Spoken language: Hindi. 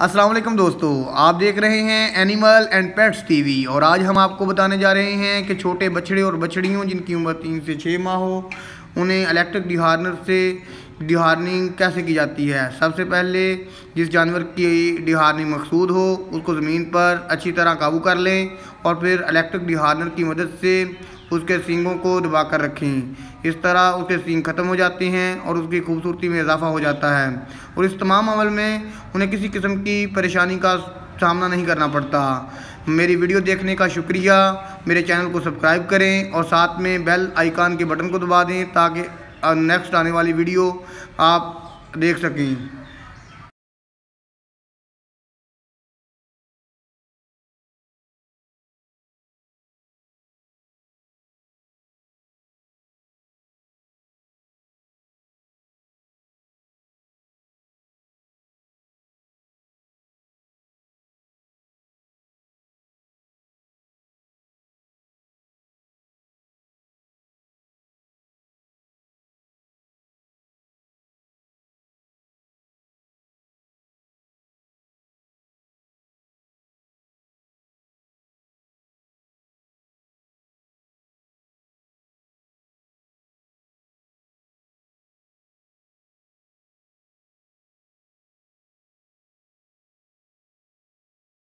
वालेकुम दोस्तों, आप देख रहे हैं एनिमल एंड पेट्स टीवी और आज हम आपको बताने जा रहे हैं कि छोटे बछड़े और बछड़ियों जिनकी उम्र तीन से छः माह हो उन्हें इलेक्ट्रिक डिहार्नर से डिहार्निंग कैसे की जाती है? सबसे पहले जिस जानवर की डिहार्निंग मकसूद हो, उसको ज़मीन पर अच्छी तरह काबू कर लें और फिर इलेक्ट्रिक डिहार्नर की मदद से उसके सींगों को दबा कर रखें। इस तरह उसके सींग ख़त्म हो जाते हैं और उसकी खूबसूरती में इजाफा हो जाता है और इस तमाम अमल में उन्हें किसी किस्म की परेशानी का सामना नहीं करना पड़ता। मेरी वीडियो देखने का शुक्रिया। मेरे चैनल को सब्सक्राइब करें और साथ में बेल आइकान के बटन को दबा दें ताकि नेक्स्ट आने वाली वीडियो आप देख सकें।